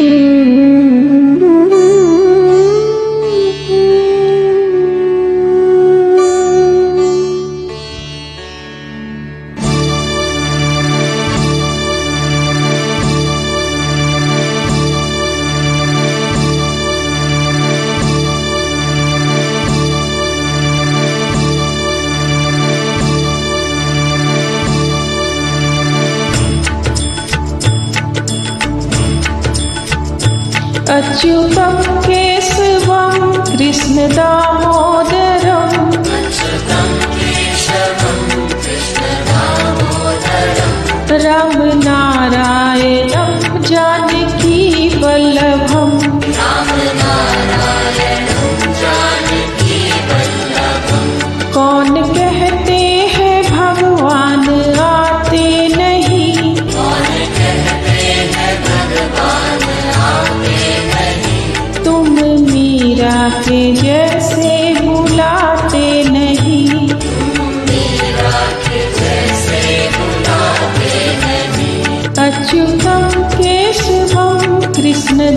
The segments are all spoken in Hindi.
Mm-hmm. अच्युतं केशवं कृष्णदामोदरम् रामनारायणं जानकी वल्लभम्। कौन कहते के जैसे बुलाते नहीं। अच्युतम केशवं कृष्ण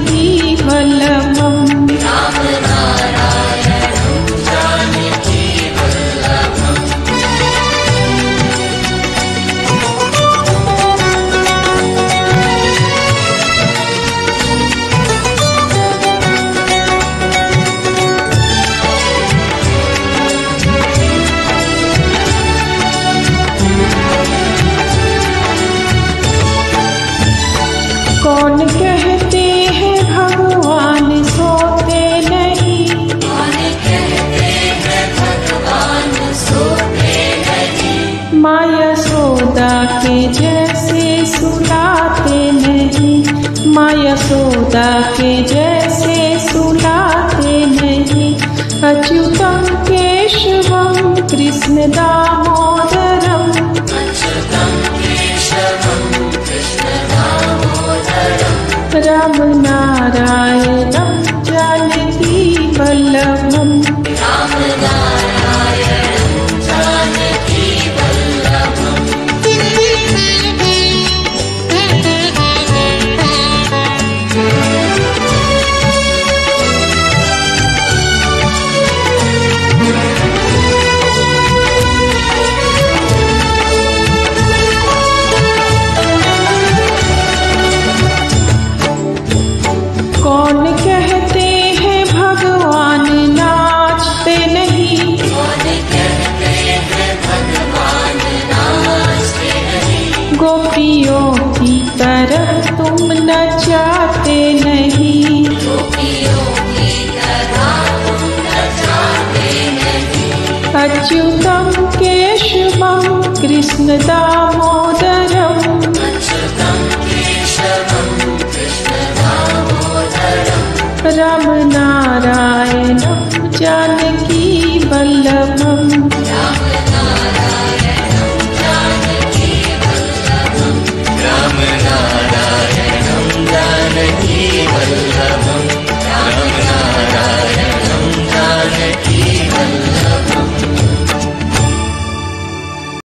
के जैसे नहीं। माया सोदा के जैसे सुलाते नहीं। अच्युतं केशवं कृष्ण दामोदरम् नचाते नहीं। अच्युतं केशवं कृष्ण दामोदरम्। रामनारायणं जान